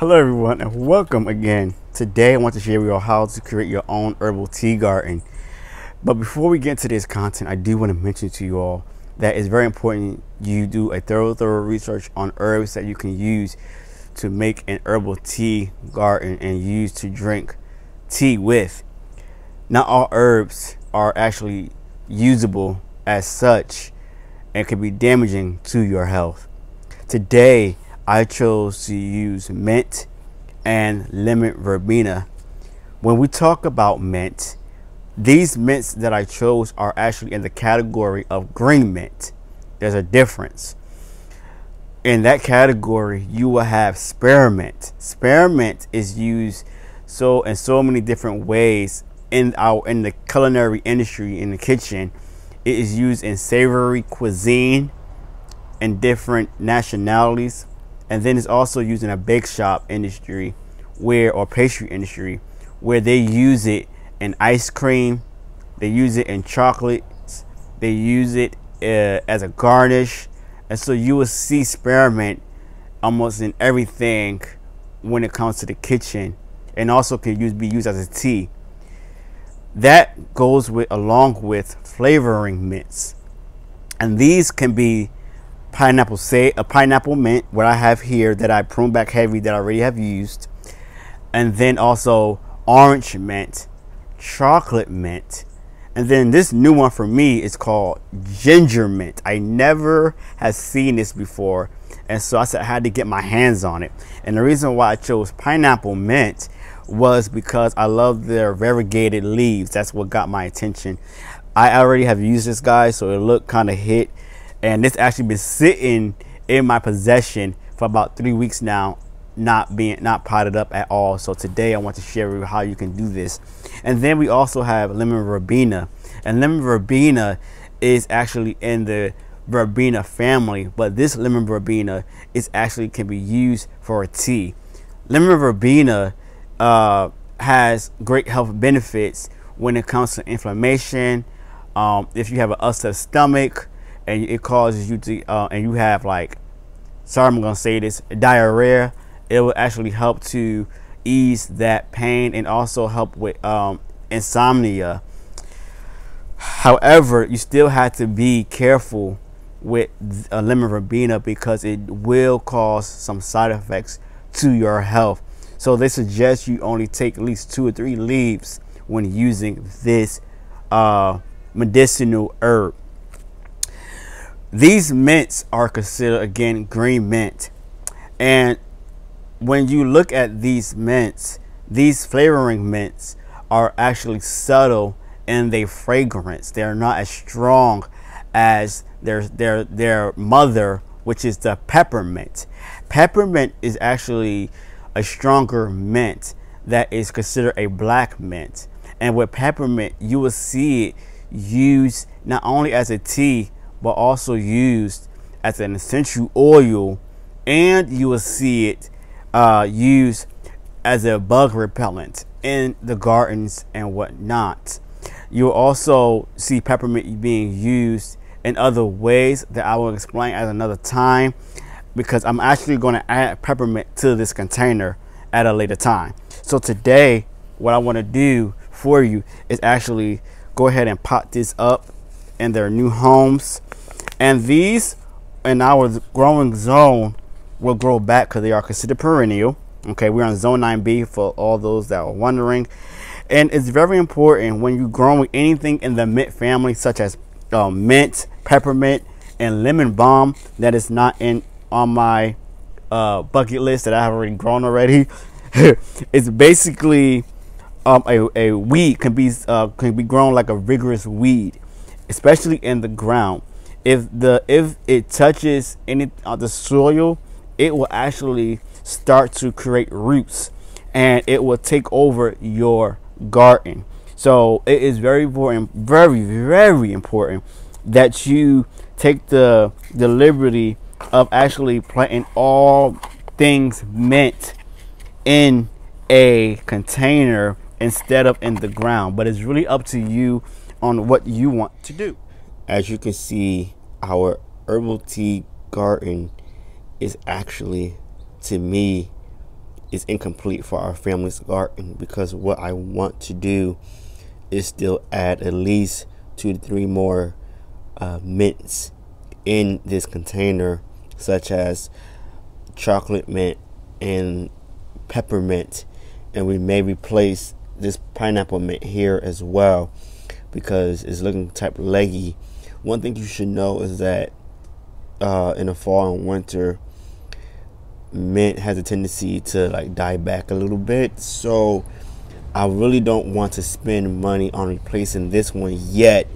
Hello everyone and welcome again. Today I want to share with you all how to create your own herbal tea garden. But before we get into this content, I do want to mention to you all that it's very important you do a thorough thorough research on herbs that you can use to make an herbal tea garden and use to drink tea with. Not all herbs are actually usable as such and can be damaging to your health. Today I chose to use mint and lemon verbena. When we talk about mint, these mints that I chose are actually in the category of green mint. There's a difference. In that category, you will have spearmint. Spearmint is used so in so many different ways in our in the culinary industry in the kitchen. It is used in savory cuisine in different nationalities and then it's also used in a bake shop industry where or pastry industry where they use it in ice cream they use it in chocolates they use it uh, as a garnish. And so you will see spearmint almost in everything when it comes to the kitchen and also can use be used as a tea. That goes with along with flavoring mints. And these can be pineapple say a pineapple mint what I have here that I prune back heavy that I already have used. And then also orange mint chocolate mint. And then this new one for me is called ginger mint. I never have seen this before. And so I said I had to get my hands on it. And the reason why I chose pineapple mint was because I love their variegated leaves. That's what got my attention. I already have used this guy so it looked kind of hit and this actually been sitting in my possession for about three weeks now not being not potted up at all. So today i want to share with you how you can do this. And then we also have lemon verbena. And lemon verbena is actually in the verbena family but this lemon verbena is actually can be used for a tea. Lemon verbena uh, has great health benefits when it comes to inflammation. Um, if you have an ulcer stomach and it causes you to uh, and you have like sorry i'm gonna say this diarrhea it will actually help to ease that pain and also help with um, insomnia. However you still have to be careful with a lemon verbena because it will cause some side effects to your health. So they suggest you only take at least two or three leaves when using this uh, medicinal herb these mints are considered again green mint. And when you look at these mints, these flavoring mints are actually subtle in their fragrance. They're not as strong as their their their mother, which is the peppermint. Peppermint is actually a stronger mint that is considered a black mint. And with peppermint, you will see it used not only as a tea but also used as an essential oil, and you will see it uh, used as a bug repellent in the gardens and whatnot. You'll also see peppermint being used in other ways that I will explain at another time because I'm actually going to add peppermint to this container at a later time. So today, what I want to do for you is actually go ahead and pot this up in their new homes and these in our growing zone will grow back because they are considered perennial. Okay, we're on zone 9B for all those that are wondering. And it's very important when you're growing anything in the mint family, such as uh, mint, peppermint, and lemon balm, that is not in on my uh, bucket list that I have already grown already. it's basically um, a, a weed can be uh, can be grown like a vigorous weed, especially in the ground if the if it touches any of the soil it will actually start to create roots and it will take over your garden. So it is very important very very important that you take the the liberty of actually planting all things mint in a container instead of in the ground. But it's really up to you on what you want to do. As you can see, our herbal tea garden is actually, to me, is incomplete for our family's garden because what I want to do is still add at least two to three more uh, mints in this container, such as chocolate mint and peppermint, and we may replace this pineapple mint here as well because it's looking type leggy. One thing you should know is that uh, in the fall and winter, mint has a tendency to like die back a little bit. So I really don't want to spend money on replacing this one yet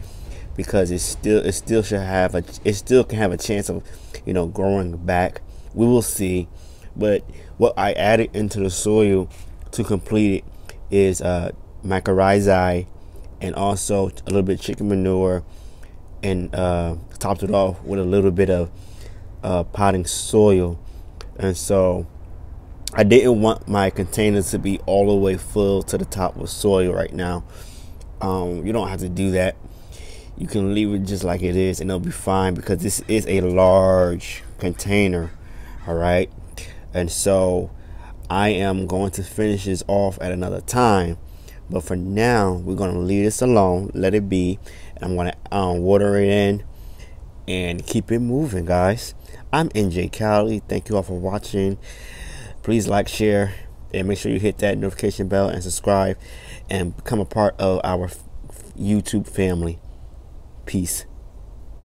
because it still it still should have a it still can have a chance of you know growing back. We will see. But what I added into the soil to complete it is uh mycorrhizae and also a little bit of chicken manure and uh, topped it off with a little bit of uh, potting soil and so I didn't want my containers to be all the way full to the top with soil right now. Um, you don't have to do that. You can leave it just like it is and it'll be fine because this is a large container. All right. And so I am going to finish this off at another time. But for now, we're going to leave this alone, let it be. And I'm going to um, water it in and keep it moving, guys. I'm NJ Cali. Thank you all for watching. Please like, share, and make sure you hit that notification bell and subscribe and become a part of our YouTube family. Peace.